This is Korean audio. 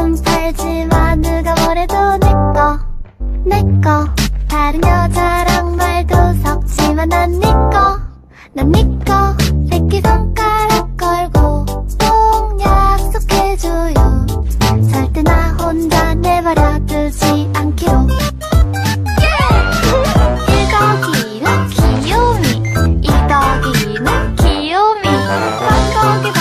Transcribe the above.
요즘 살지마 누가 뭐래도 내꺼 내꺼 다른 여자랑 말도 섞지만 난 네 니꺼 난 네 니꺼 새끼손가락 걸고 꼭 약속해줘요. 절대 나 혼자 내버려두지 않기로. yeah! 1더기는 귀요미 이덕이는 귀요미. 3더기